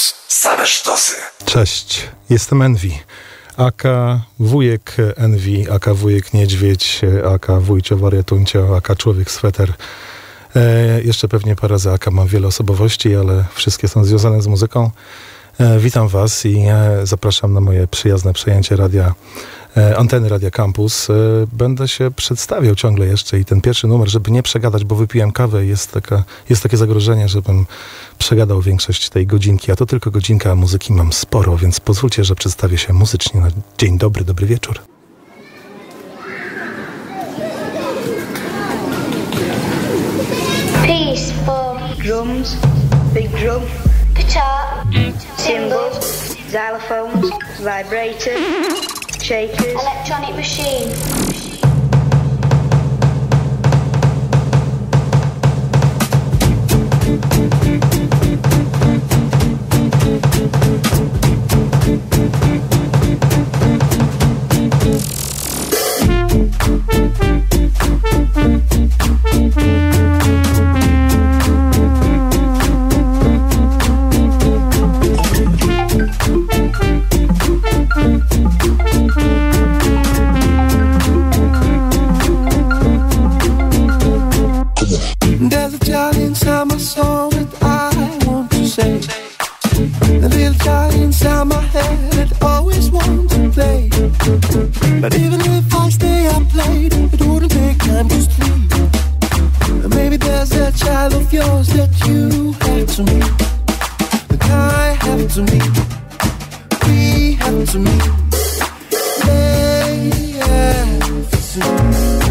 Campus. Same sztosy. Cześć, jestem Envy. Aka wujek Envy, aka wujek niedźwiedź, aka wujcio wariatuncio, aka człowiek sweter. E, jeszcze pewnie parę razy aka mam wiele osobowości, ale wszystkie są związane z muzyką. E, witam was i e, zapraszam na moje przyjazne przejęcie radia E, anteny Radia Campus. Będę się przedstawiał ciągle jeszcze i ten pierwszy numer, żeby nie przegadać, bo wypiłem kawę, jest, taka, jest takie zagrożenie, żebym przegadał większość tej godzinki, a to tylko godzinka, a muzyki mam sporo, więc pozwólcie, że przedstawię się muzycznie. dzień dobry, dobry wieczór. Peace for drums, big drum, guitar, cymbals, xylophones, vibrators shakers, electronic machine. time I saw it, I want to say. The little child inside my head, that always wants to play. But even if I stay up late, it wouldn't take time to sleep. Maybe there's a child of yours that you have to meet. That I have to meet. We have to meet. They have to meet.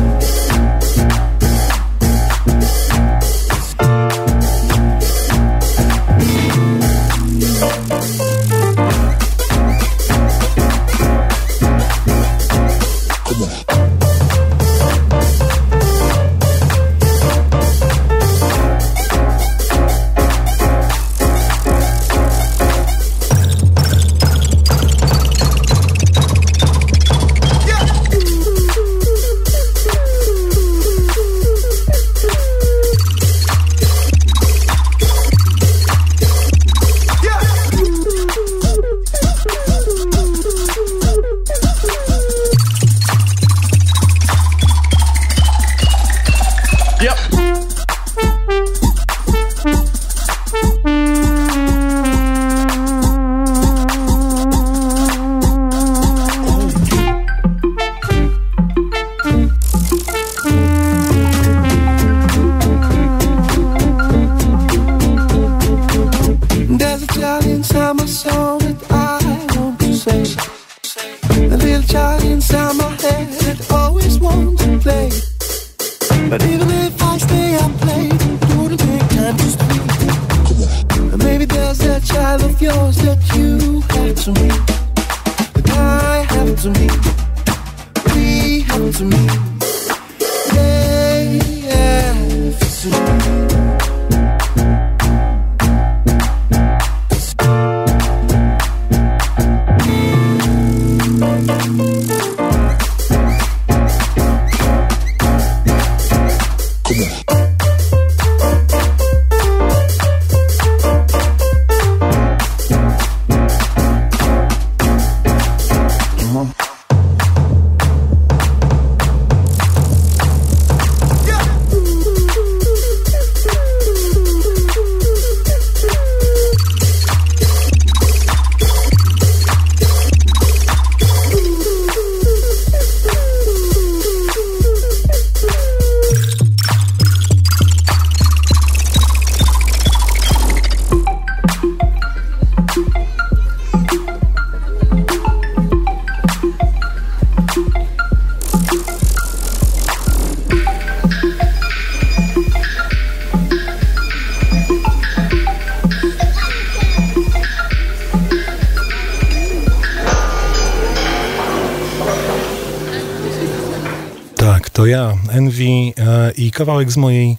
Kawałek z mojej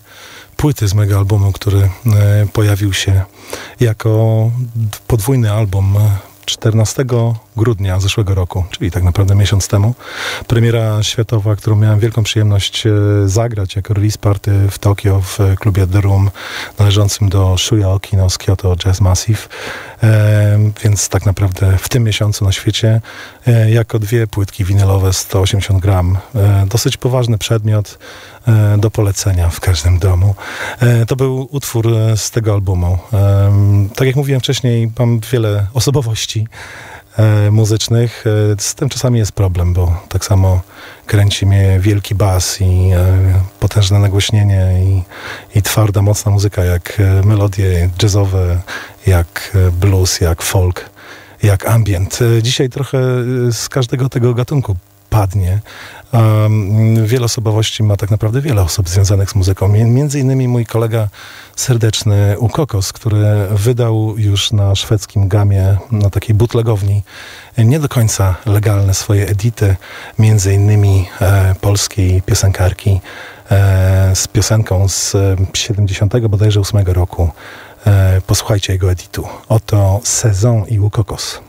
płyty, z mojego albumu, który e, pojawił się jako podwójny album 14 grudnia zeszłego roku, czyli tak naprawdę miesiąc temu. Premiera światowa, którą miałem wielką przyjemność e, zagrać jako release party w Tokio w klubie The Room należącym do Shuya Okino z Kyoto Jazz Massive. E, więc tak naprawdę w tym miesiącu na świecie e, jako dwie płytki winylowe 180 gram. E, dosyć poważny przedmiot e, do polecenia w każdym domu. E, to był utwór e, z tego albumu. E, tak jak mówiłem wcześniej, mam wiele osobowości e, muzycznych. E, z tym czasami jest problem, bo tak samo kręci mnie wielki bas i e, potężne nagłośnienie i, i twarda, mocna muzyka, jak e, melodie jazzowe, jak e, blues, jak folk, jak ambient. E, Dzisiaj trochę e, z każdego tego gatunku padnie. Um, wiele osobowości ma tak naprawdę wiele osób związanych z muzyką. Między innymi mój kolega serdeczny Ukokos, który wydał już na szwedzkim gamie, na takiej bootlegowni, nie do końca legalne swoje edity, między innymi e, polskiej piosenkarki e, z piosenką z e, 70 bodajże 8 roku. E, posłuchajcie jego editu. Oto Sezon i Ukokos.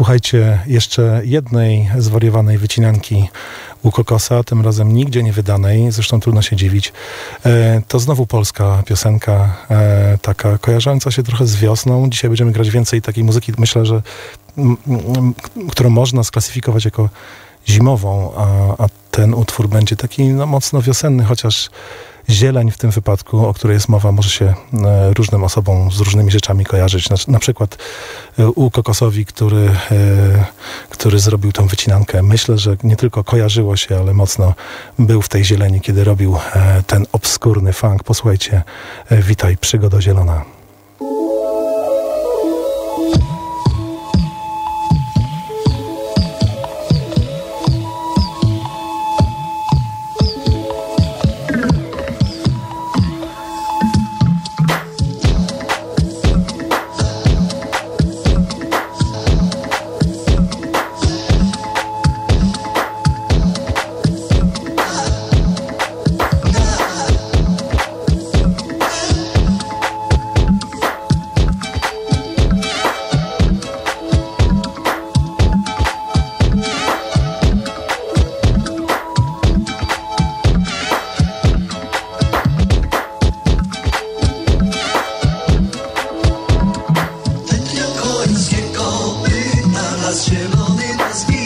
Posłuchajcie jeszcze jednej zwariowanej wycinanki u Kokosa, tym razem nigdzie nie wydanej, zresztą trudno się dziwić. E, to znowu polska piosenka, e, taka kojarząca się trochę z wiosną. Dzisiaj będziemy grać więcej takiej muzyki, myślę, że m, m, którą można sklasyfikować jako zimową, a, a ten utwór będzie taki no, mocno wiosenny, chociaż zieleń w tym wypadku, o której jest mowa, może się e, różnym osobom z różnymi rzeczami kojarzyć. Na, na przykład e, u Kokosowi, który, e, który zrobił tą wycinankę. Myślę, że nie tylko kojarzyło się, ale mocno był w tej zieleni, kiedy robił ten obskurny funk. Posłuchajcie, witaj, przygoda zielona. Let's get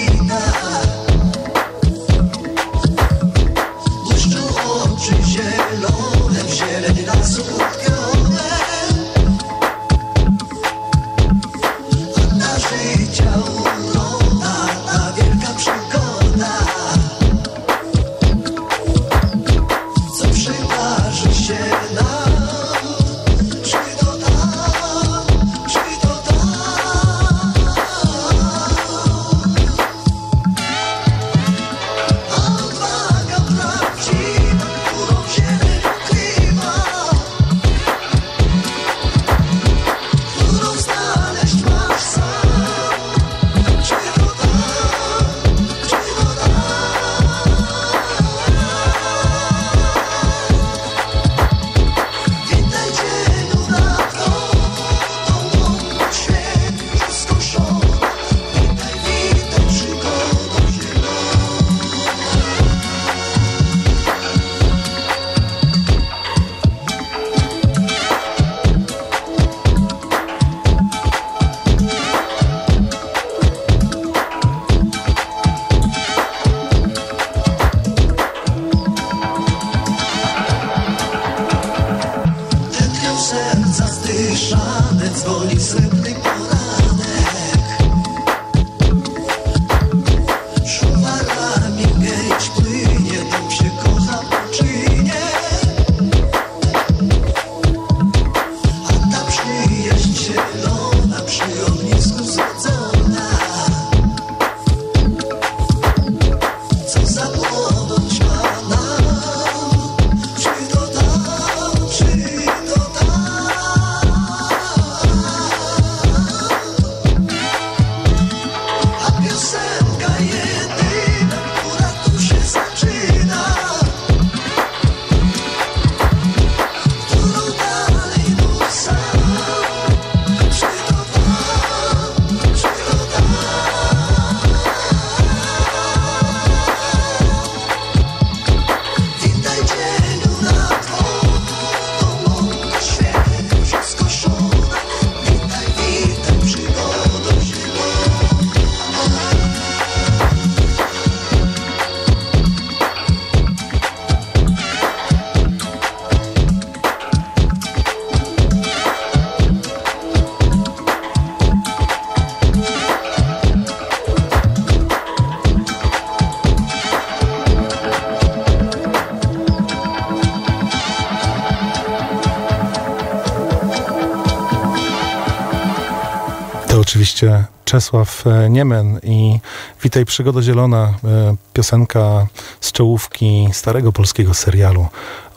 oczywiście Czesław e, Niemen i Witaj Przygoda Zielona, e, piosenka z czołówki starego polskiego serialu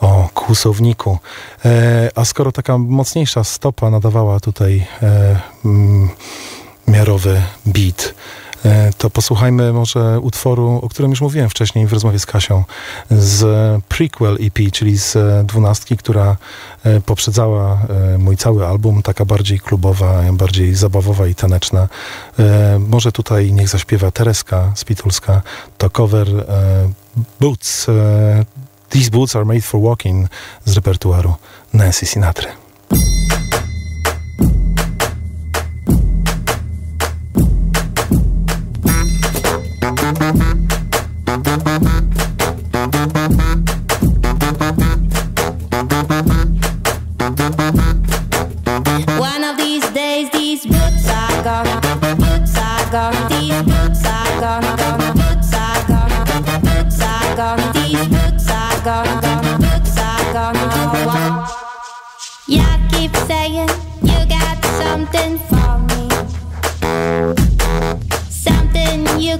o kłusowniku. E, a skoro taka mocniejsza stopa nadawała tutaj miarowy beat, to posłuchajmy może utworu, o którym już mówiłem wcześniej w rozmowie z Kasią, z prequel EP, czyli z dwunastki, która e, poprzedzała e, mój cały album, taka bardziej klubowa, bardziej zabawowa i taneczna. Może tutaj niech zaśpiewa Tereska Spitulska, to cover Boots, These Boots Are Made for Walking z repertuaru Nancy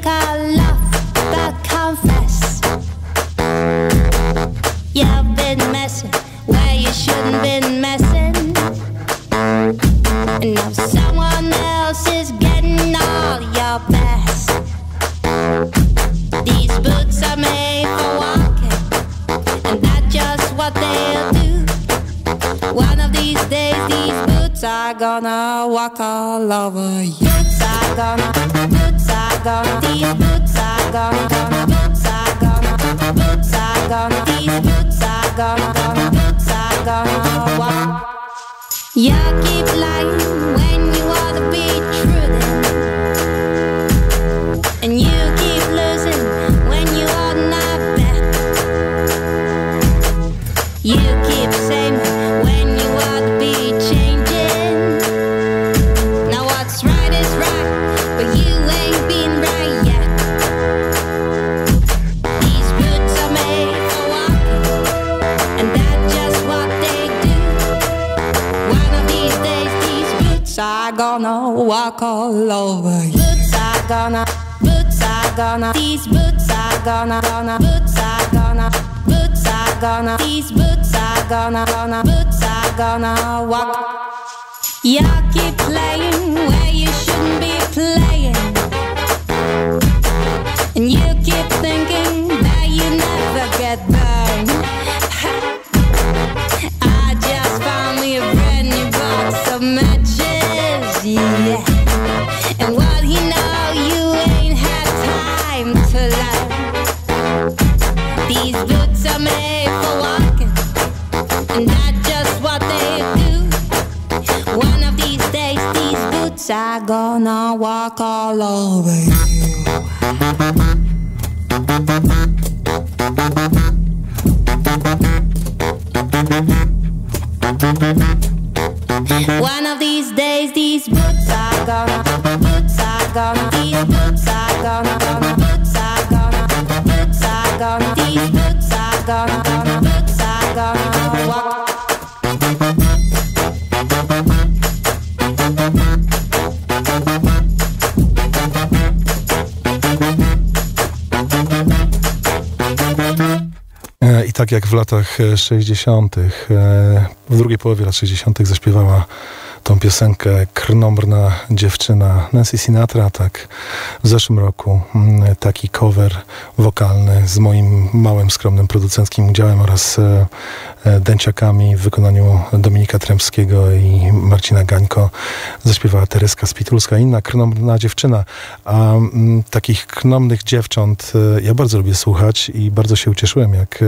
cada Boots are gonna walk all over you. Boots are gonna, boots are gonna, these boots are gonna, boots are gonna, boots are gonna, these boots are gonna, boots are gonna walk. You keep lying when you are the big truth, and you. walk all over you. Boots are gonna, boots are gonna, these boots are gonna, gonna, boots are gonna, boots are gonna, these boots are gonna, gonna, boots are gonna walk. Y'all keep playing where you shouldn't be playing, and you keep thinking. I walk all over you. Tak jak w latach 60., e, e, w drugiej połowie lat 60., zaśpiewała tą piosenkę Krnomrna dziewczyna Nancy Sinatra, tak w zeszłym roku mm, taki cover wokalny z moim małym, skromnym producenckim udziałem oraz e, e, dęciakami w wykonaniu Dominika Tremskiego i Marcina Gańko zaśpiewała Tereska Spitulska, inna krnomna dziewczyna. A m, mm, takich krnomnych dziewcząt e, ja bardzo lubię słuchać i bardzo się ucieszyłem, jak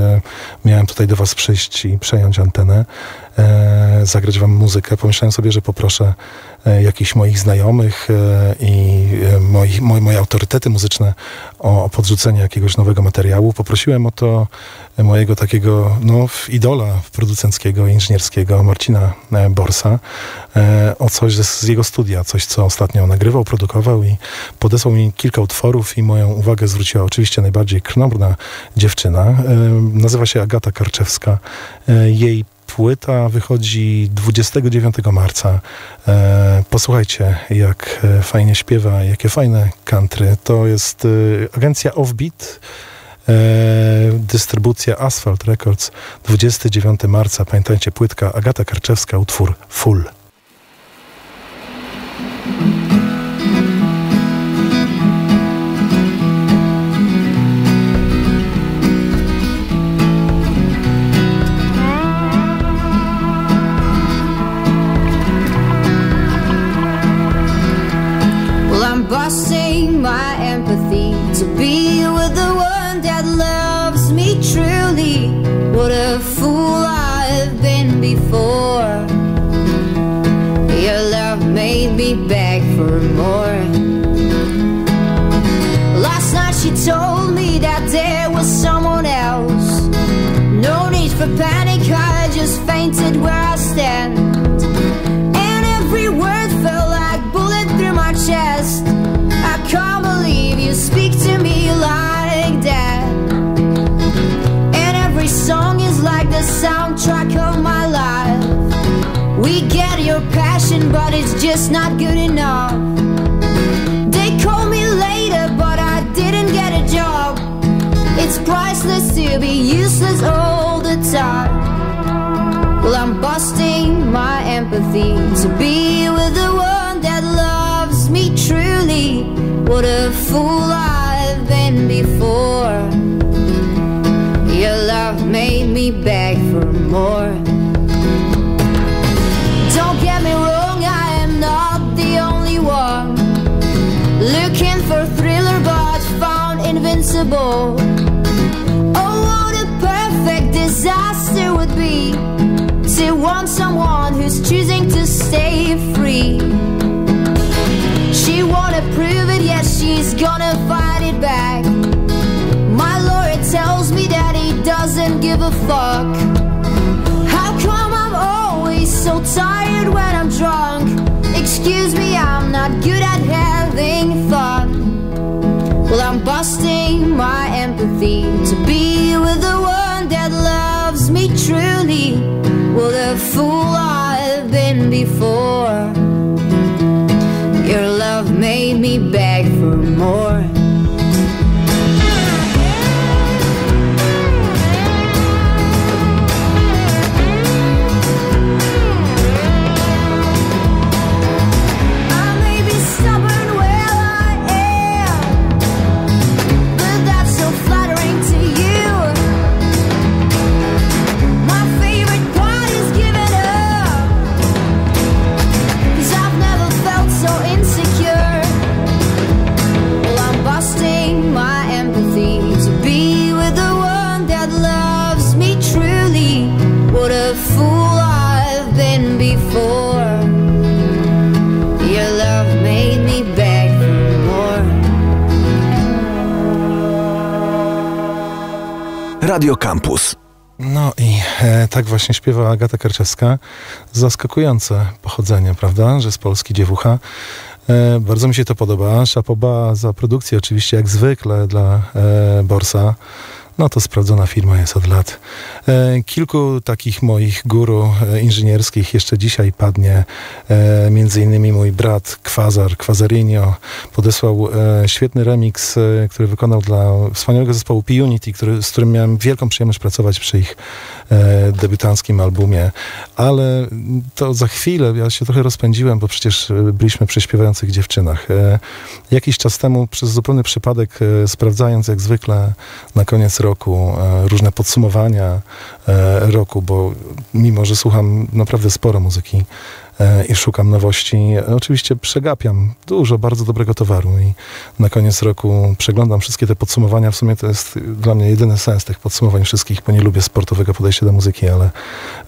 miałem tutaj do was przyjść i przejąć antenę zagrać wam muzykę. Pomyślałem sobie, że poproszę e, jakichś moich znajomych e, i e, moich, moje, autorytety muzyczne o, o podrzucenie jakiegoś nowego materiału. Poprosiłem o to mojego takiego no, idola producenckiego, inżynierskiego, Marcina e, Borsa, e, o coś z, jego studia, coś, co ostatnio nagrywał, produkował i podesłał mi kilka utworów i moją uwagę zwróciła oczywiście najbardziej krnomna dziewczyna. E, nazywa się Agata Karczewska. Jej płyta wychodzi 29 marca. E, posłuchajcie, jak fajnie śpiewa, jakie fajne country. To jest e, agencja Offbeat. E, dystrybucja Asphalt Records 29 marca. Pamiętajcie, płytka Agata Karczewska, utwór Full. Passion, but it's just not good enough. They call me later, but I didn't get a job. It's priceless to be useless all the time. Well, I'm busting my empathy to be with the one that loves me truly. What a fool I've been before. Your love made me beg for more. For thriller but found invincible. Oh, what a perfect disaster would be to want someone who's choosing to stay free. She wanna prove it, yes, she's gonna fight it back. My lawyer tells me that he doesn't give a fuck. How come I'm always so tired when I'm drunk? Excuse me, I'm not good at having fun. Well, I'm busting my empathy to be with the one that loves me truly. What a fool I've been before. Your love made me beg for more. Radio Campus. No i e, tak właśnie śpiewa Agata Karczewska. Zaskakujące pochodzenie, prawda, że z Polski dziewucha. E, bardzo mi się to podoba. Szapoba za produkcję oczywiście jak zwykle dla e, Borsa. No to sprawdzona firma jest od lat. E, kilku takich moich guru e, inżynierskich jeszcze dzisiaj padnie. E, między innymi mój brat Kwazar, Kwazarinio podesłał świetny remix, który wykonał dla wspaniałego zespołu P-Unity, który, z którym miałem wielką przyjemność pracować przy ich debiutanckim albumie. Ale to za chwilę, ja się trochę rozpędziłem, bo przecież e, byliśmy przy śpiewających dziewczynach. E, jakiś czas temu przez zupełny przypadek, e, sprawdzając jak zwykle na koniec roku e, różne podsumowania e, roku, bo mimo, że słucham naprawdę sporo muzyki e, i szukam nowości, e, oczywiście przegapiam dużo bardzo dobrego towaru i na koniec roku przeglądam wszystkie te podsumowania. W sumie to jest dla mnie jedyny sens tych podsumowań wszystkich, bo nie lubię sportowego podejścia do muzyki, ale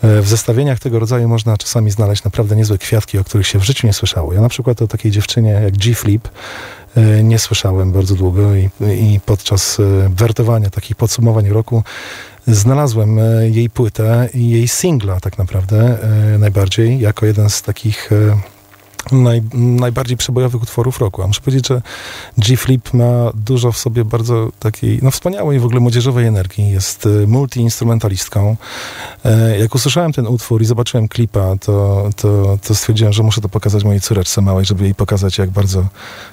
e, w zestawieniach tego rodzaju można czasami znaleźć naprawdę niezłe kwiatki, o których się w życiu nie słyszało. Ja na przykład o takiej dziewczynie jak G Flip e, nie słyszałem bardzo długo i, i podczas e, wertowania takich podsumowań roku znalazłem e, jej płytę i jej singla tak naprawdę e, najbardziej jako jeden z takich e, naj, najbardziej przebojowych utworów roku. A muszę powiedzieć, że G Flip ma dużo w sobie bardzo takiej, no wspaniałej w ogóle młodzieżowej energii. Jest y, multiinstrumentalistką. E, Jak usłyszałem ten utwór i zobaczyłem klipa, to, to, to stwierdziłem, że muszę to pokazać mojej córeczce małej, żeby jej pokazać, jak bardzo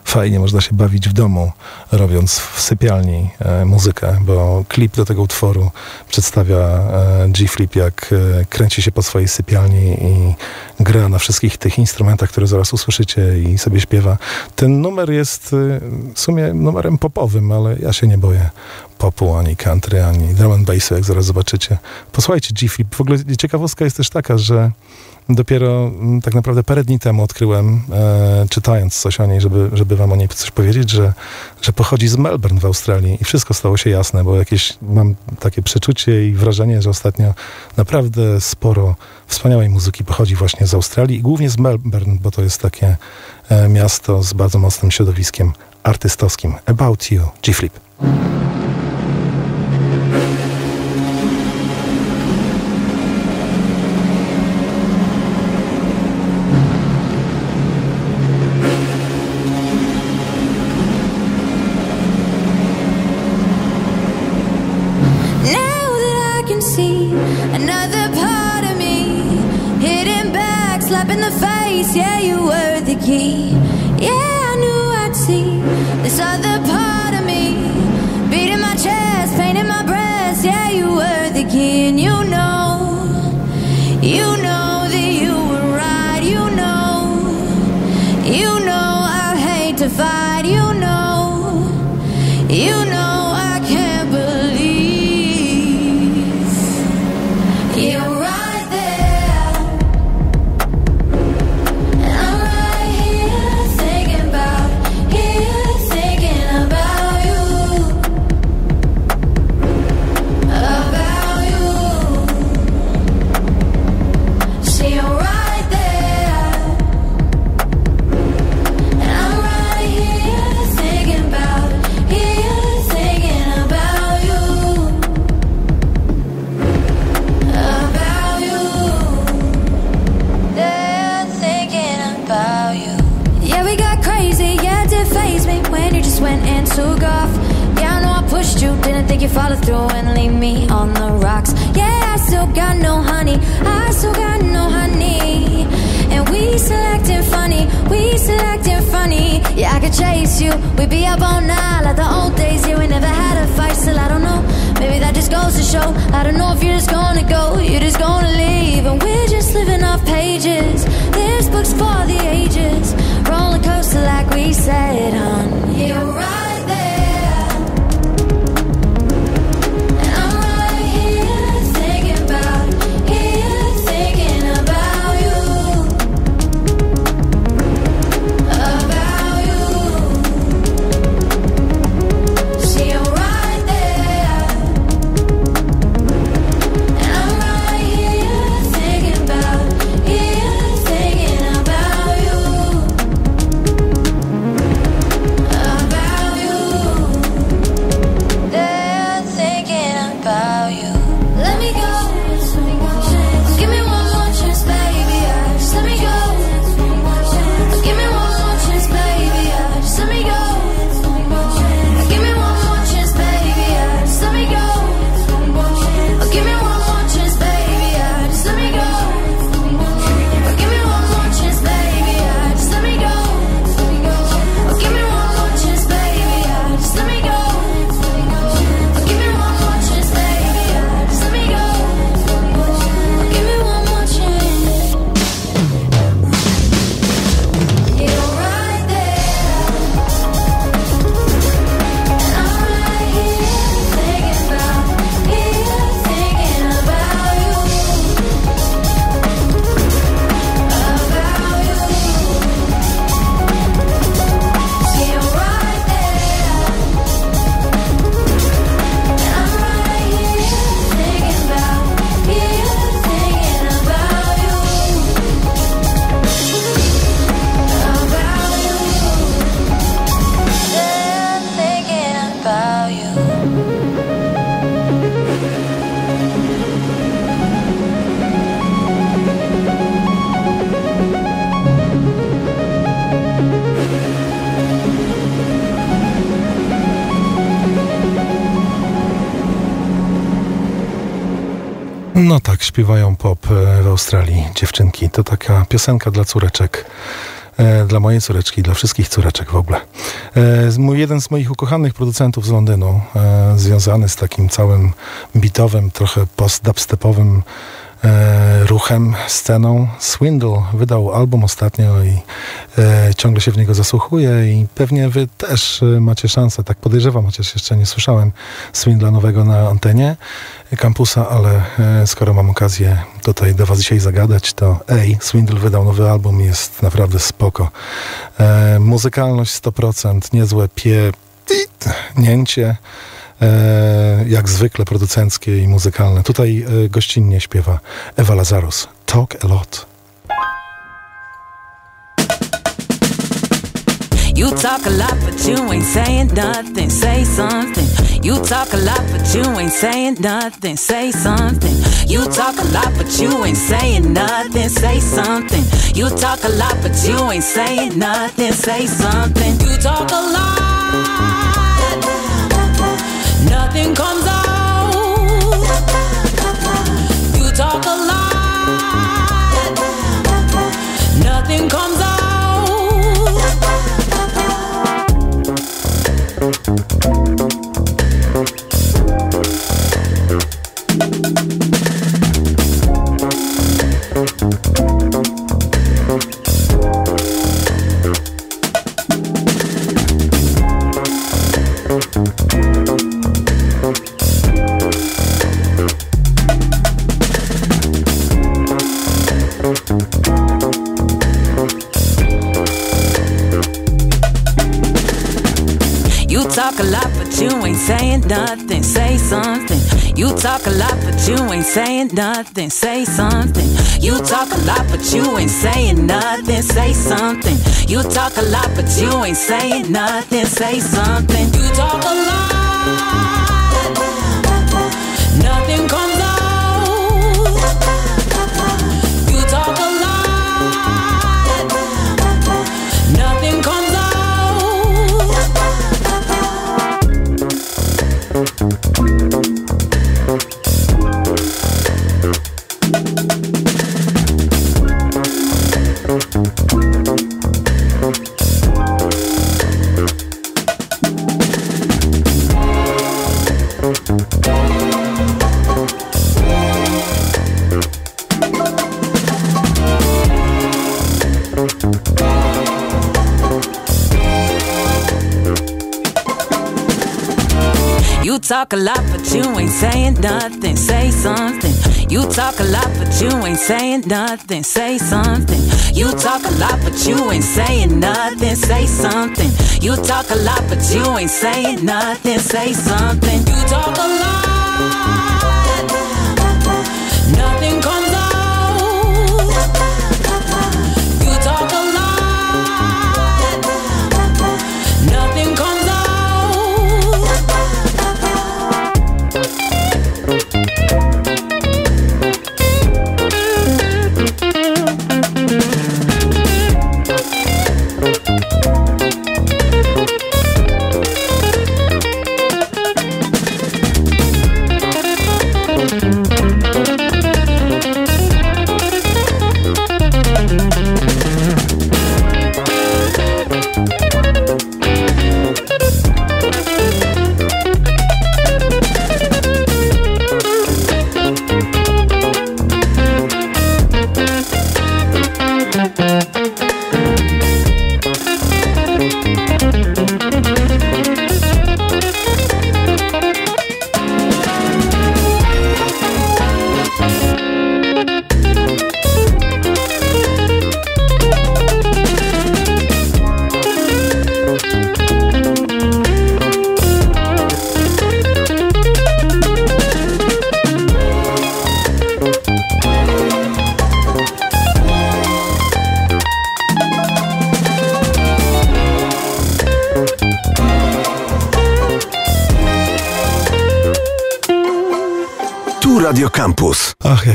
fajnie można się bawić w domu, robiąc w sypialni e, muzykę, bo klip do tego utworu przedstawia e, G Flip, jak kręci się po swojej sypialni i gra na wszystkich tych instrumentach, które zaraz usłyszycie i sobie śpiewa. Ten numer jest y, w sumie numerem popowym, ale ja się nie boję popu, ani country, ani drum and bassu, jak zaraz zobaczycie. Posłuchajcie G-Flip. W ogóle ciekawostka jest też taka, że dopiero mm, tak naprawdę parę dni temu odkryłem, e, czytając coś o niej, żeby, żeby wam o niej coś powiedzieć, że, że pochodzi z Melbourne w Australii i wszystko stało się jasne, bo jakieś mam takie przeczucie i wrażenie, że ostatnio naprawdę sporo wspaniałej muzyki pochodzi właśnie z Australii i głównie z Melbourne, bo to jest takie e, miasto z bardzo mocnym środowiskiem artystowskim. About You, G-Flip. śpiewają pop e, w Australii dziewczynki. To taka piosenka dla córeczek e, dla mojej córeczki, dla wszystkich córeczek w ogóle. E, jeden z moich ukochanych producentów z Londynu, związany z takim całym bitowym, trochę post-dubstepowym ruchem, sceną, Swindle wydał album ostatnio i ciągle się w niego zasłuchuję i pewnie wy też macie szansę, tak podejrzewam, chociaż jeszcze nie słyszałem Swindla nowego na antenie kampusa, ale e, skoro mam okazję tutaj do was dzisiaj zagadać, to ej, Swindle wydał nowy album, jest naprawdę spoko. E, muzykalność 100%, niezłe pie... nięcie, e, jak zwykle producenckie i muzykalne. Tutaj e, gościnnie śpiewa Ewa Lazarus. Talk a lot. You talk a lot, but you ain't saying nothing. Say something. You talk a lot, but you ain't saying nothing. Say something. You talk a lot, but you ain't saying nothing. Say something. You talk a lot, but you ain't saying nothing. Say something. You talk a lot. Nothing comes out. You talk a lot. Nothing comes Thank you talk a lot, but you ain't saying nothing. Say something. You talk a lot, but you ain't saying nothing. Say something. You talk a lot, but you ain't saying nothing. Say something. You talk a lot, but you ain't saying nothing. Say something. You talk a lot. You talk a lot, but you ain't saying nothing. Say something. You talk a lot, but you ain't saying nothing. Say something. You talk a lot, but you ain't saying nothing. Say something. You talk a lot, but you ain't saying nothing. Say something. You talk a lot.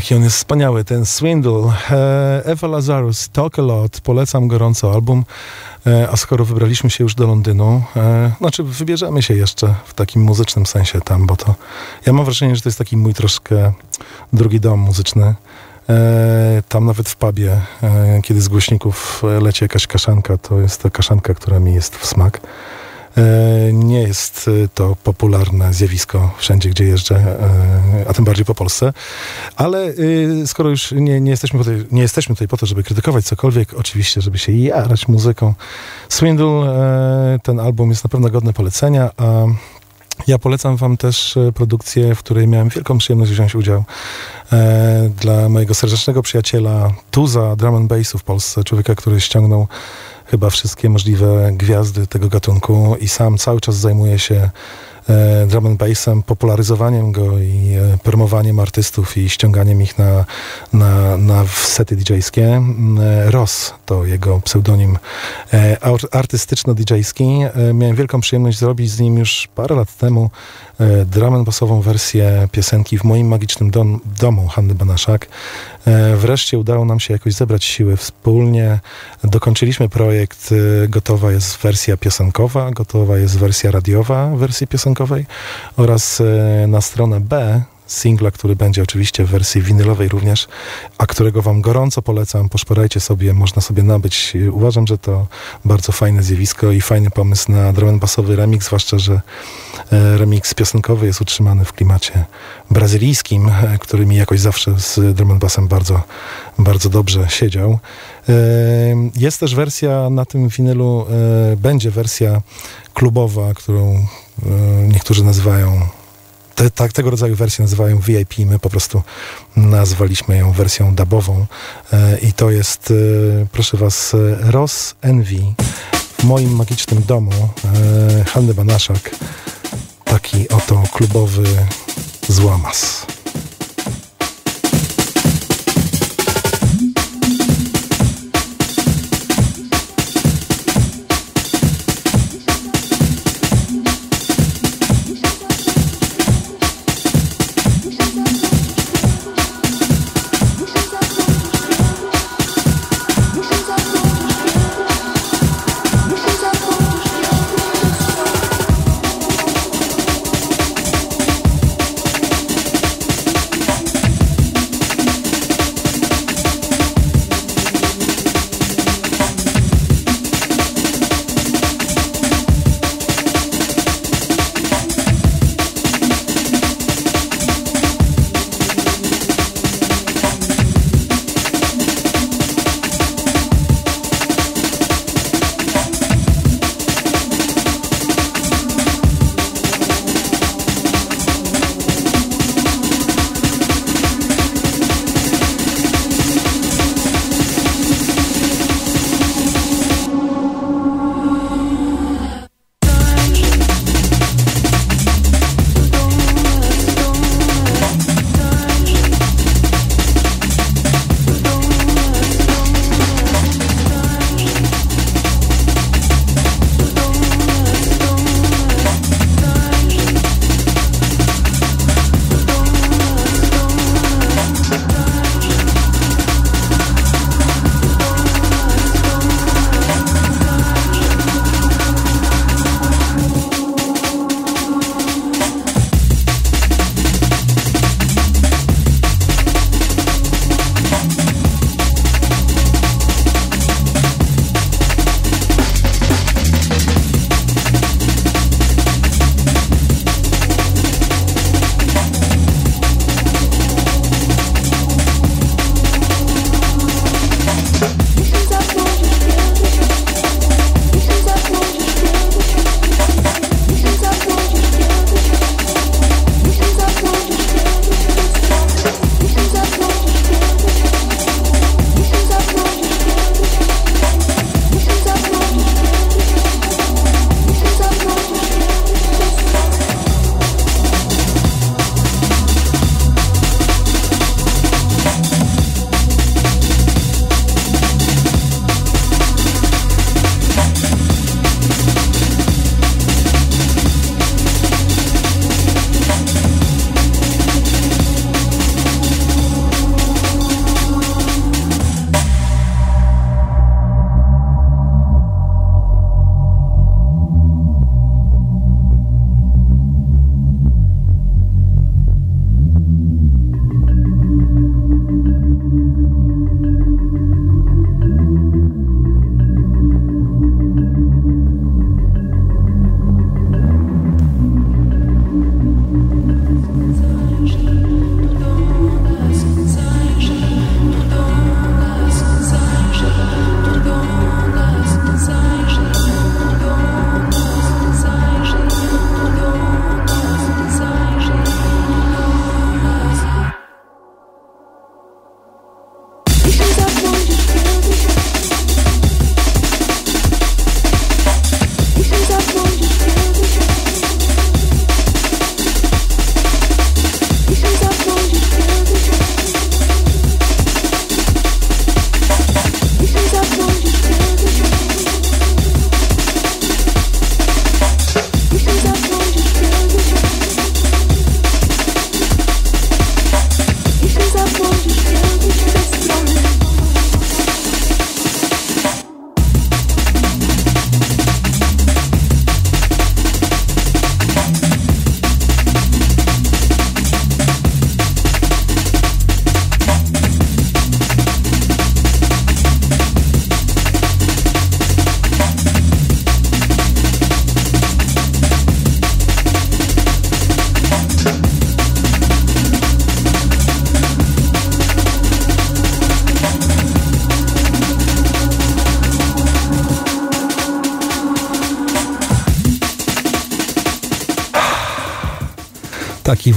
Jaki on jest wspaniały, ten Swindle. Eva Lazarus, Talk a Lot, polecam gorąco album. E, a skoro wybraliśmy się już do Londynu, e, znaczy wybierzemy się jeszcze w takim muzycznym sensie tam, bo to ja mam wrażenie, że to jest taki mój troszkę drugi dom muzyczny. E, tam nawet w pubie, kiedy z głośników leci jakaś kaszanka, to jest to kaszanka, która mi jest w smak. E, Nie jest e, to popularne zjawisko wszędzie, gdzie jeżdżę, e, a tym bardziej po Polsce. Ale skoro już nie, nie, jesteśmy tutaj, nie jesteśmy tutaj po to, żeby krytykować cokolwiek, oczywiście, żeby się jarać muzyką. Swindle, ten album jest na pewno godny polecenia, a ja polecam wam też produkcję, w której miałem wielką przyjemność wziąć udział e, dla mojego serdecznego przyjaciela Tuza drum and bassu w Polsce, człowieka, który ściągnął chyba wszystkie możliwe gwiazdy tego gatunku i sam cały czas zajmuje się e, drum and bassem, popularyzowaniem go i e, promowaniem artystów i ściąganiem ich na, na, na sety DJ-skie. Mm, e, Ross to jego pseudonim e, ar- artystyczno-DJ-ski. E, miałem wielką przyjemność zrobić z nim już parę lat temu drum and bassową wersję piosenki w moim magicznym dom, domu Hanny Banaszak. E, Wreszcie udało nam się jakoś zebrać siły wspólnie. Dokończyliśmy projekt. e, Gotowa jest wersja piosenkowa, gotowa jest wersja radiowa wersji piosenkowej oraz e, na stronę B singla, który będzie oczywiście w wersji winylowej również, a którego wam gorąco polecam. Poszperajcie sobie, można sobie nabyć. Uważam, że to bardzo fajne zjawisko i fajny pomysł na drum and bassowy remix, zwłaszcza, że e, remix piosenkowy jest utrzymany w klimacie brazylijskim, e, który mi jakoś zawsze z drum and bassem bardzo, bardzo dobrze siedział. E, Jest też wersja na tym winylu, będzie wersja klubowa, którą niektórzy nazywają te, tak, tego rodzaju wersje nazywają VIP. My po prostu nazwaliśmy ją wersją dubową. E, I to jest, e, proszę was, e, Ross Envy w moim magicznym domu Hanny Banaszak. Taki oto klubowy złamas.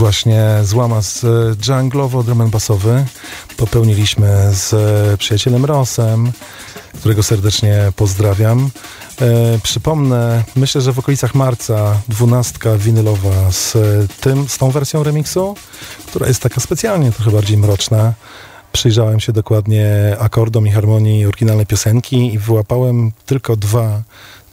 Właśnie złamaz e, dżunglowo drum basowy popełniliśmy z e, przyjacielem Rosem, którego serdecznie pozdrawiam. E, przypomnę, myślę, że w okolicach marca dwunastka winylowa z, e, tym, z tą wersją remiksu, która jest taka specjalnie trochę bardziej mroczna. Przyjrzałem się dokładnie akordom i harmonii oryginalnej piosenki i wyłapałem tylko dwa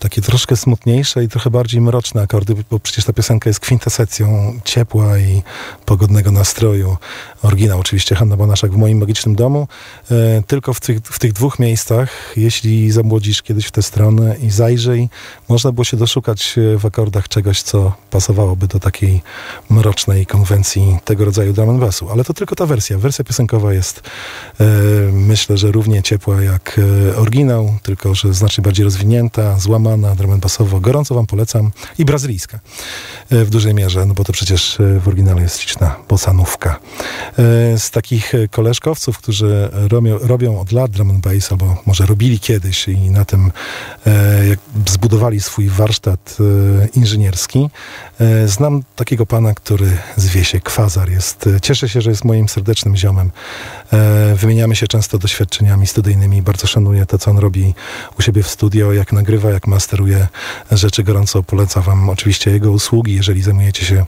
takie troszkę smutniejsze i trochę bardziej mroczne akordy, bo przecież ta piosenka jest kwintesencją ciepła i pogodnego nastroju. Oryginał oczywiście Hanna Banaszak w moim magicznym domu. E, tylko w tych, w tych dwóch miejscach, jeśli zamłodzisz kiedyś w tę stronę i zajrzyj, można było się doszukać e, w akordach czegoś, co pasowałoby do takiej mrocznej konwencji tego rodzaju drum and bassu. Ale to tylko ta wersja. Wersja piosenkowa jest e, myślę, że równie ciepła jak e, oryginał, tylko że znacznie bardziej rozwinięta, złamana, drum and bassowo. Gorąco wam polecam. I brazylijska e, w dużej mierze, no bo to przecież e, w oryginale jest śliczna bosanówka. E, z takich koleżkowców, którzy robią, robią od lat drum and bass, albo może robili kiedyś i na tym zbudowali swój warsztat inżynierski. Znam takiego pana, który zwie się Kwazar. Jest, cieszę się, że jest moim serdecznym ziomem. E, wymieniamy się często doświadczeniami studyjnymi. Bardzo szanuję to, co on robi u siebie w studio, jak nagrywa, jak masteruje rzeczy. Gorąco polecam wam oczywiście jego usługi, jeżeli zajmujecie się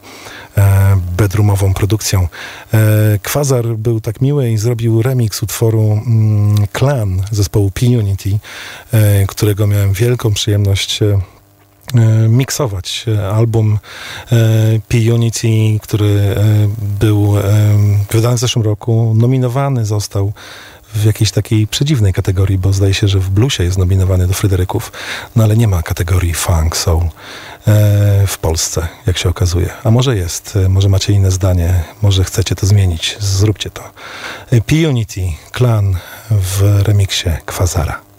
e, bedroomową produkcją. E, Kwazar był tak miły i zrobił remix utworu mm, Clan zespołu P-Unity, którego miałem wielką przyjemność miksować E, album e, P-Unity, który e, był e, wydany w zeszłym roku, nominowany został w jakiejś takiej przedziwnej kategorii, bo zdaje się, że w bluesie jest nominowany do Fryderyków, no ale nie ma kategorii funk, soul e, w Polsce, jak się okazuje. A może jest, e, może macie inne zdanie, może chcecie to zmienić, zróbcie to. E, P-Unity, Clan w remiksie Kwazara.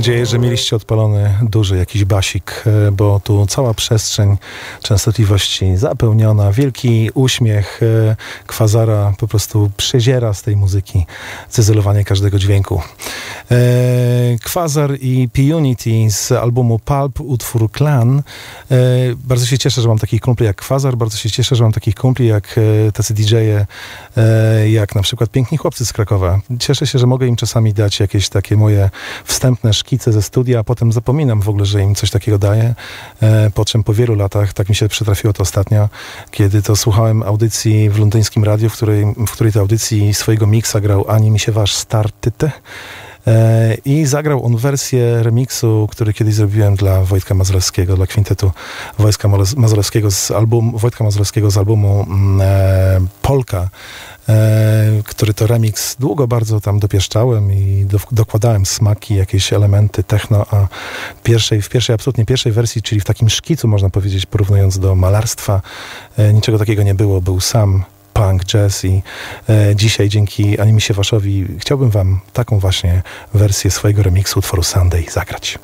Nadzieję, że mieliście odpalony duży jakiś basik, e, bo tu cała przestrzeń częstotliwości zapełniona, wielki uśmiech e, kwazara po prostu przeziera z tej muzyki cyzelowanie każdego dźwięku. E, kwazar i P-Unity z albumu Pulp, utwór Clan. Bardzo się cieszę, że mam takich kumpli jak Kwazar, bardzo się cieszę, że mam takich kumpli jak tacy DJ-e, jak na przykład Piękni Chłopcy z Krakowa. Cieszę się, że mogę im czasami dać jakieś takie moje wstępne szkice ze studia, a potem zapominam w ogóle, że im coś takiego daję. E, po czym po wielu latach, tak mi się przytrafiło to ostatnio, kiedy to słuchałem audycji w londyńskim radiu, w której, w której to audycji swojego miksa grał Ani mi się wasz startyty. E, I zagrał on wersję remiksu, który kiedyś zrobiłem dla Wojtka Mazurowskiego, dla kwintetu Wojtka Mazurowskiego z albumu, Wojtka Mazurowskiego z albumu mm, e, Polka E, który to remix długo bardzo tam dopieszczałem i do, dokładałem smaki, jakieś elementy techno, a pierwszej, w pierwszej, absolutnie pierwszej wersji, czyli w takim szkicu, można powiedzieć, porównując do malarstwa, niczego takiego nie było. Był sam punk, jazz i e, dzisiaj dzięki Animisie Waszowi chciałbym wam taką właśnie wersję swojego remiksu utworu Sunday zagrać.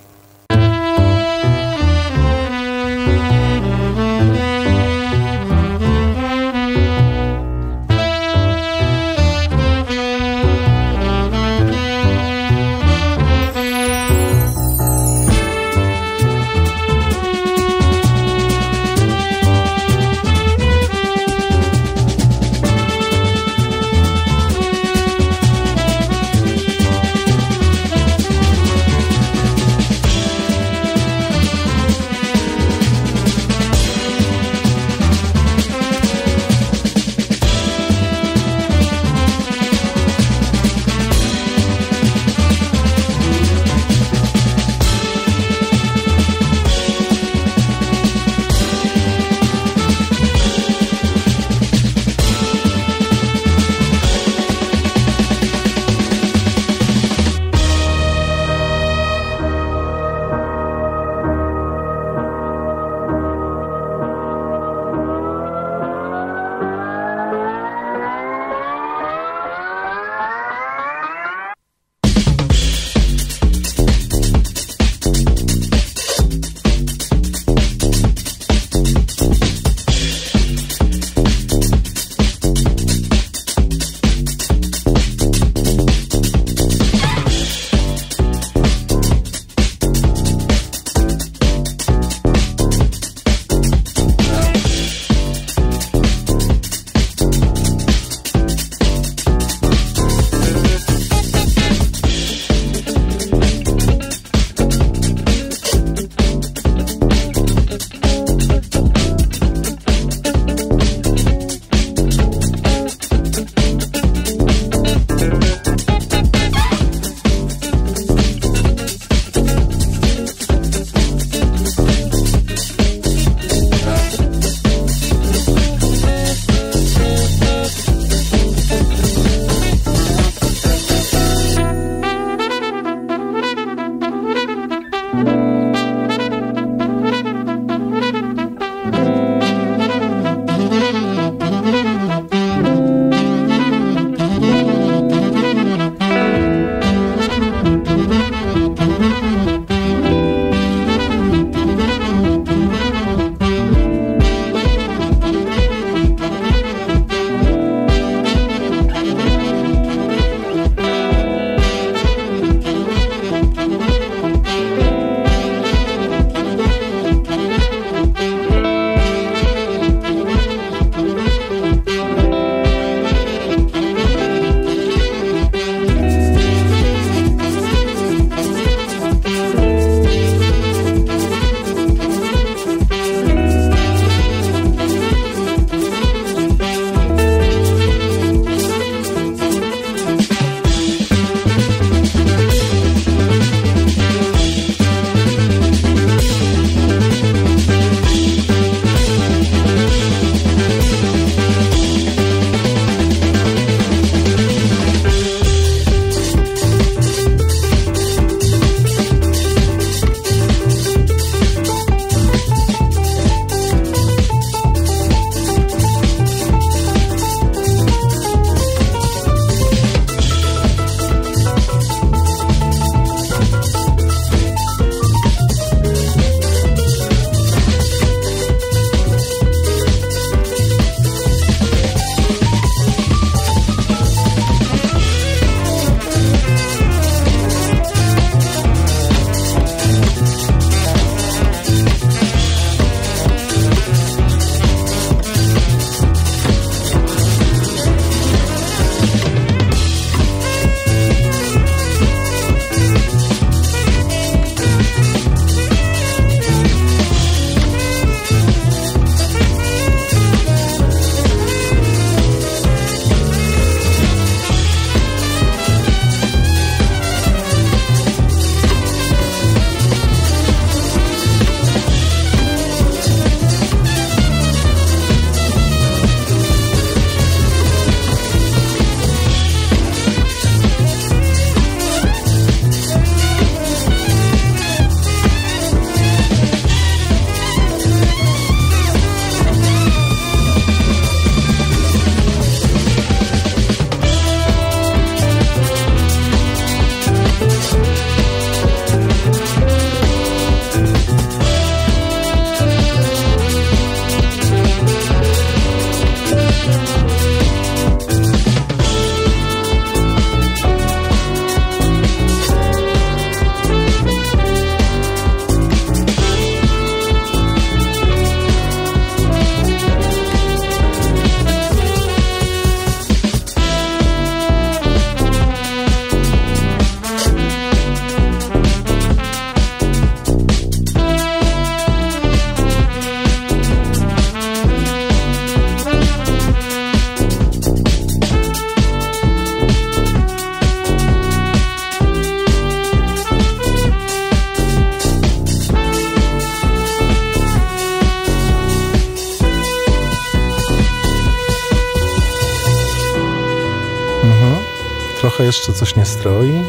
Trochę jeszcze coś nie stroi.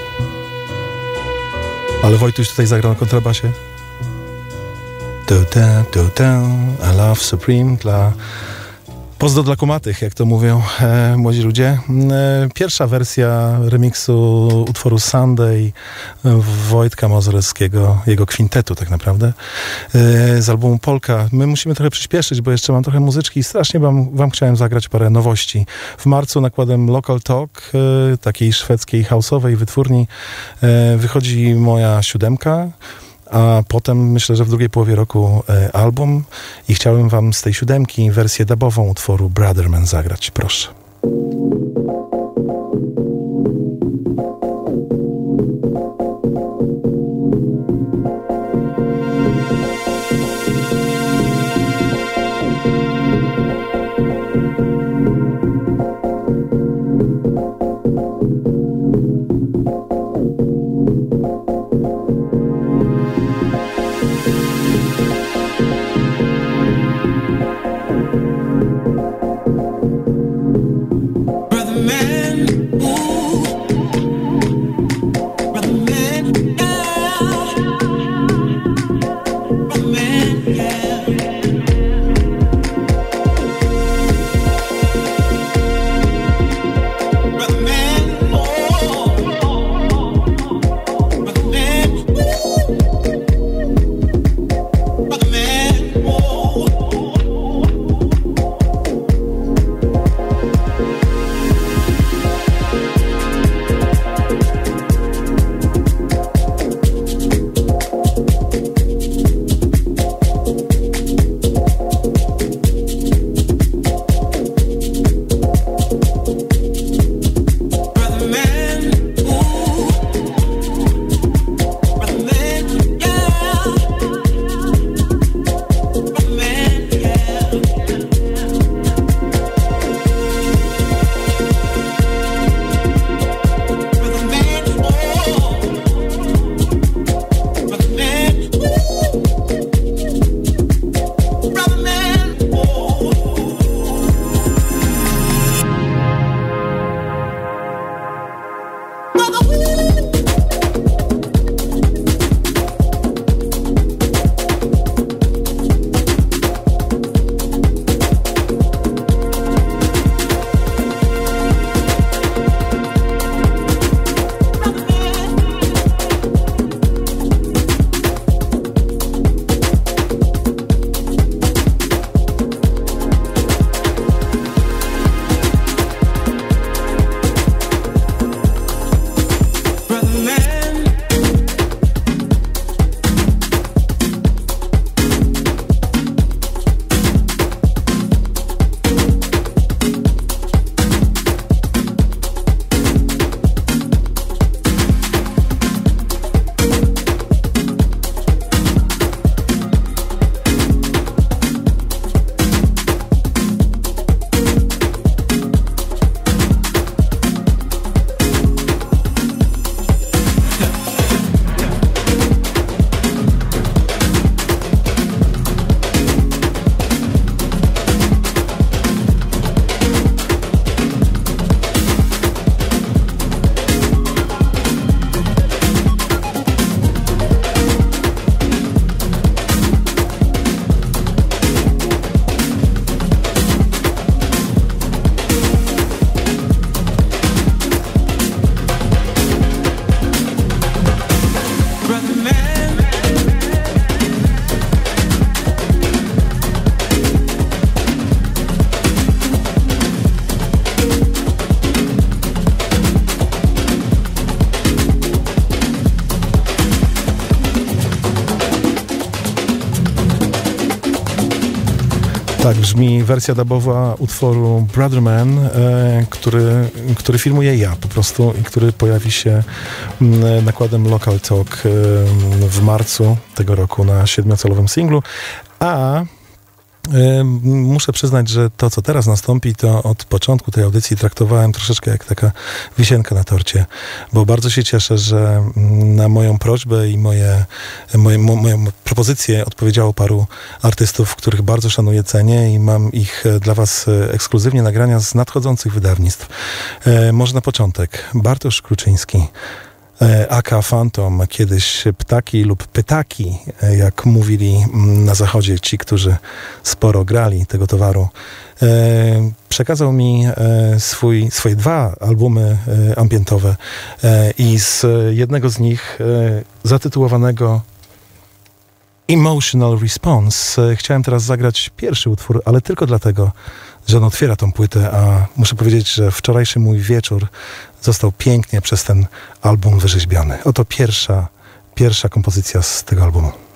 Ale Wojtuś tutaj zagrał na kontrabasie. I love Supreme dla Pozdro dla kumatych, jak to mówią e, młodzi ludzie. E, pierwsza wersja remiksu utworu Sunday Wojtka Mozorowskiego, jego kwintetu tak naprawdę, e, z albumu Polka. My musimy trochę przyspieszyć, bo jeszcze mam trochę muzyczki i strasznie wam, wam chciałem zagrać parę nowości. W marcu nakładem Local Talk, e, takiej szwedzkiej houseowej wytwórni, e, wychodzi moja siódemka a potem myślę, że w drugiej połowie roku e, album i chciałem wam z tej siódemki wersję dubową utworu Brotherman zagrać. Proszę. Brzmi wersja dubowa utworu Brotherman, e, który, który filmuję ja po prostu i który pojawi się mm, nakładem Local Talk e, w marcu tego roku na siedmiocalowym singlu. A Muszę przyznać, że to, co teraz nastąpi, to od początku tej audycji traktowałem troszeczkę jak taka wisienka na torcie, bo bardzo się cieszę, że mm, na moją prośbę i moje, moje, mo, moją propozycję odpowiedziało paru artystów, których bardzo szanuję, cenię i mam ich e, dla Was e, ekskluzywnie nagrania z nadchodzących wydawnictw. E, może na początek Bartosz Kluczyński. E, Aka Phantom, kiedyś ptaki lub pytaki, e, jak mówili mm, na zachodzie ci, którzy sporo grali tego towaru. E, Przekazał mi swój, swoje dwa albumy ambientowe i z jednego z nich zatytułowanego Emotional Response. Chciałem teraz zagrać pierwszy utwór, ale tylko dlatego, że on otwiera tą płytę, a muszę powiedzieć, że wczorajszy mój wieczór został pięknie przez ten album wyrzeźbiony. Oto pierwsza, pierwsza kompozycja z tego albumu.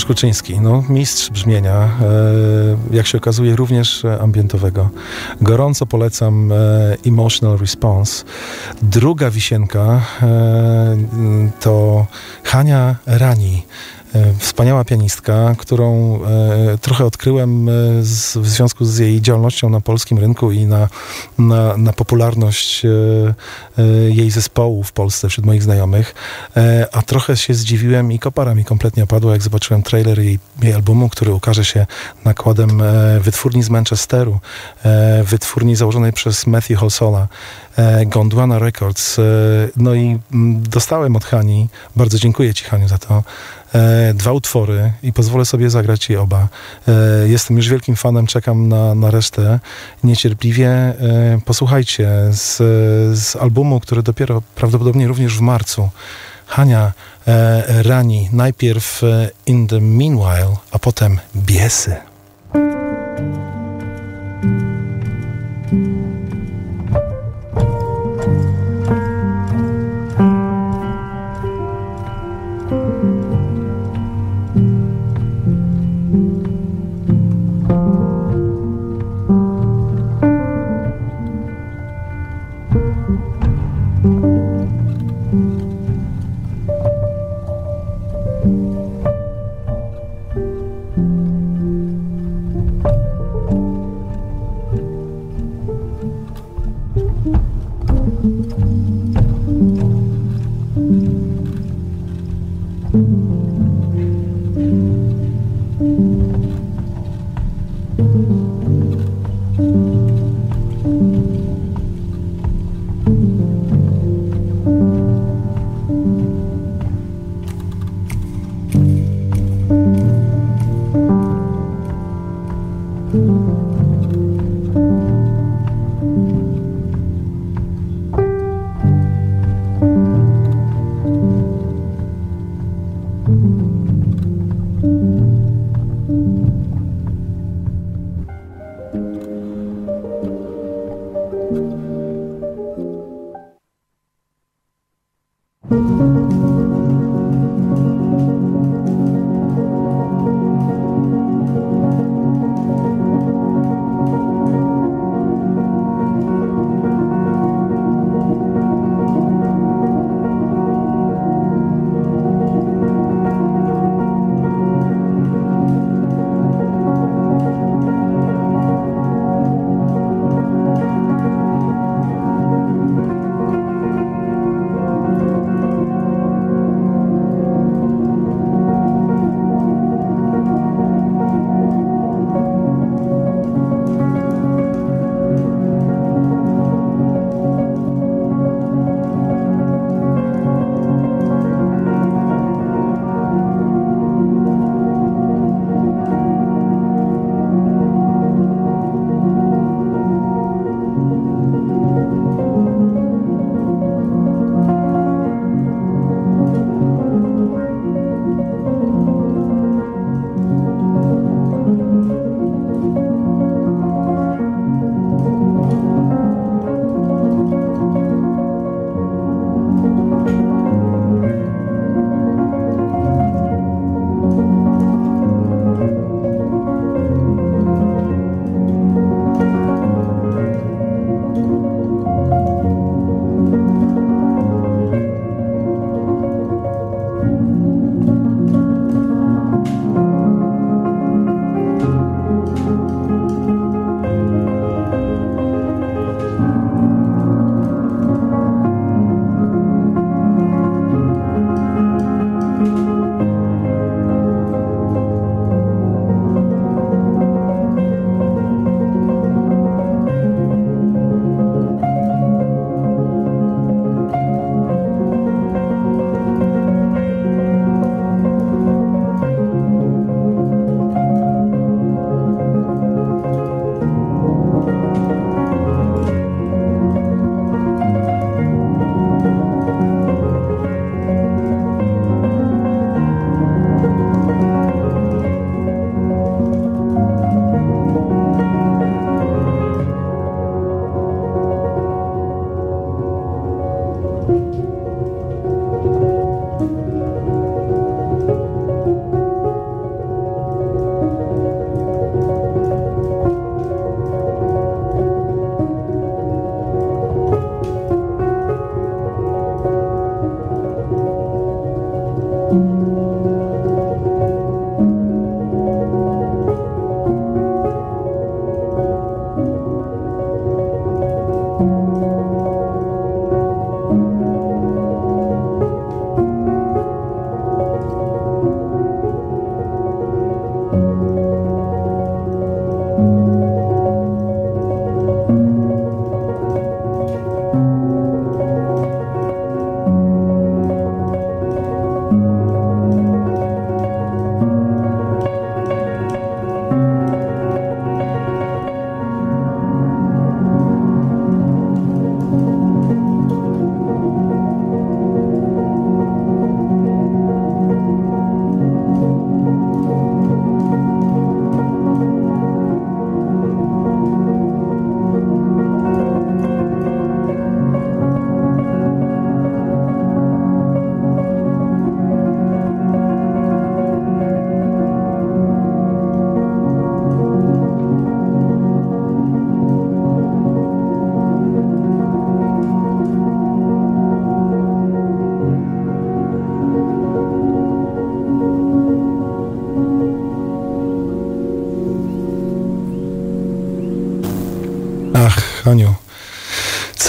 Bartosz Kuczyński, no mistrz brzmienia, e, jak się okazuje również ambientowego. Gorąco polecam e, Emotional Response. Druga wisienka e, to Hania Rani. E, Wspaniała pianistka, którą e, trochę odkryłem e, z, w związku z jej działalnością na polskim rynku i na, na, na popularność jej zespołu w Polsce wśród moich znajomych. A trochę się zdziwiłem i kopara mi kompletnie opadła, jak zobaczyłem trailer jej, jej albumu, który ukaże się nakładem wytwórni z Manchesteru, wytwórni założonej przez Matthew Holsola, Gondwana Records. No i mm, dostałem od Hani, bardzo dziękuję Ci Haniu za to, dwa utwory i pozwolę sobie zagrać je oba. E, jestem już wielkim fanem, czekam na, na resztę niecierpliwie. E, posłuchajcie z, z albumu, który dopiero prawdopodobnie również w marcu. Hania e, Rani najpierw e, In the Meanwhile, a potem Biesy.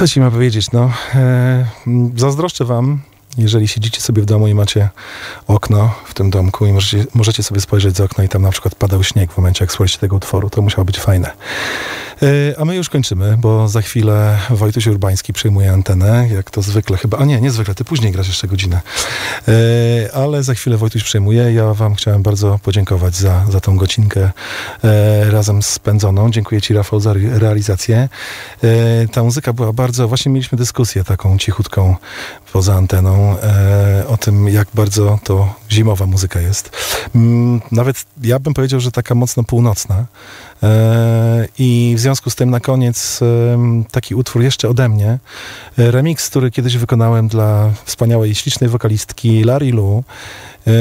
Co ci ma powiedzieć? No, e, zazdroszczę wam, jeżeli siedzicie sobie w domu i macie okno w tym domku i możecie, możecie sobie spojrzeć z okna i tam na przykład padał śnieg w momencie, jak słuchacie tego utworu. To musiało być fajne. E, a my już kończymy, bo za chwilę Wojtuś Urbański przejmuje antenę, jak to zwykle chyba. A nie, nie zwykle, ty później grasz jeszcze godzinę. E, ale za chwilę Wojtuś przejmuje. Ja wam chciałem bardzo podziękować za, za tą godzinkę e, razem spędzoną. Dziękuję ci, Rafał, za re- realizację. Ta muzyka była bardzo... Właśnie mieliśmy dyskusję taką cichutką poza anteną o tym, jak bardzo to zimowa muzyka jest. Mm, Nawet ja bym powiedział, że taka mocno północna. I w związku z tym na koniec taki utwór jeszcze ode mnie. Remix, który kiedyś wykonałem dla wspaniałej, ślicznej wokalistki Larry Lu. E,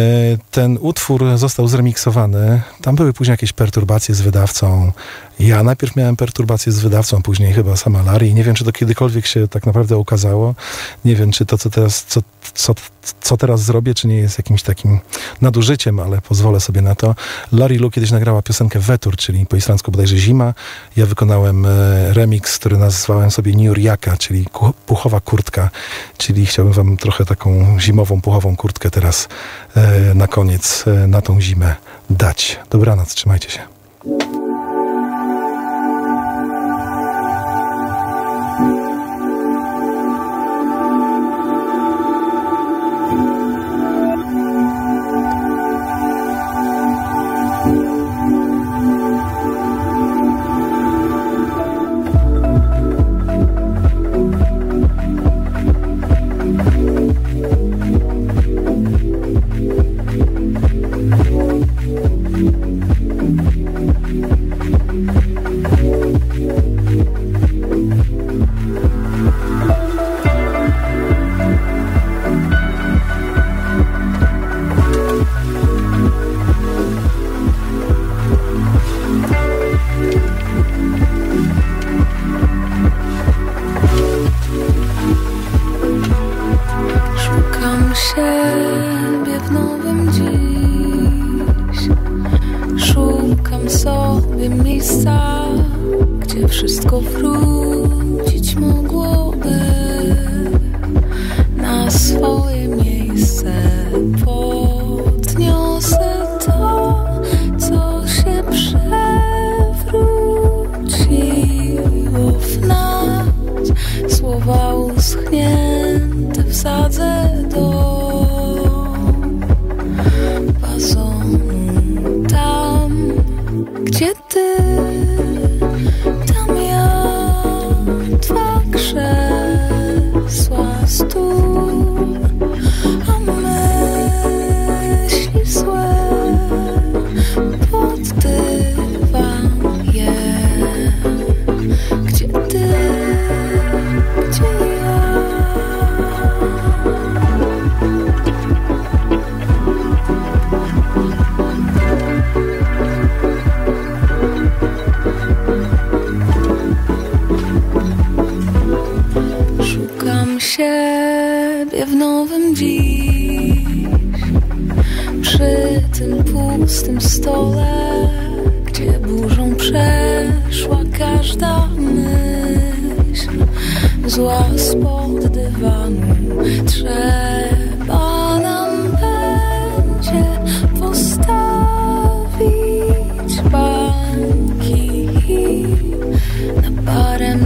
Ten utwór został zremiksowany. Tam były później jakieś perturbacje z wydawcą. Ja najpierw miałem perturbacje z wydawcą, później chyba sama Larry. Nie wiem, czy to kiedykolwiek się tak naprawdę ukazało. Nie wiem, czy to, co teraz, co, co, co teraz zrobię, czy nie jest jakimś takim nadużyciem, ale pozwolę sobie na to. Larry Lu kiedyś nagrała piosenkę Wetur, czyli po islandzku bodajże zima. Ja wykonałem e, remix, który nazwałem sobie Niuriaka, czyli puchowa kurtka, czyli chciałbym wam trochę taką zimową, puchową kurtkę teraz e, na koniec, e, na tą zimę dać. Dobranoc, trzymajcie się.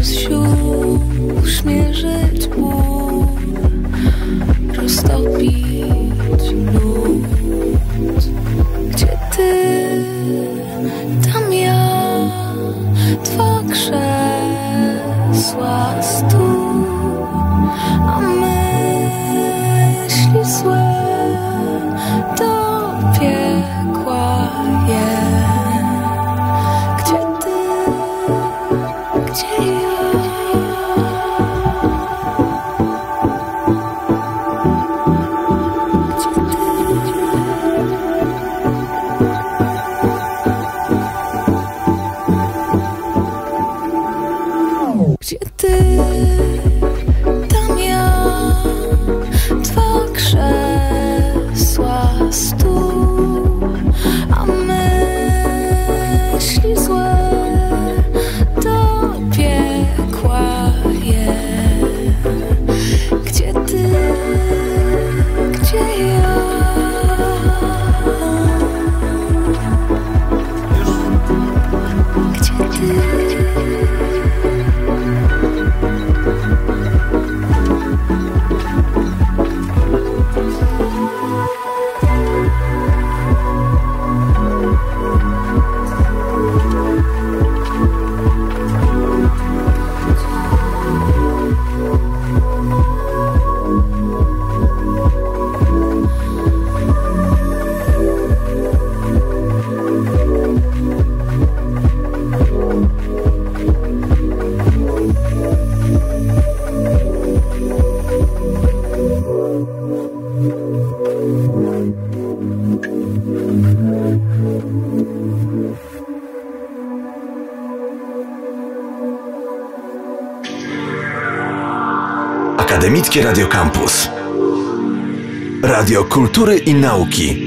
shoes. Radio Campus. Radio Kultury i Nauki.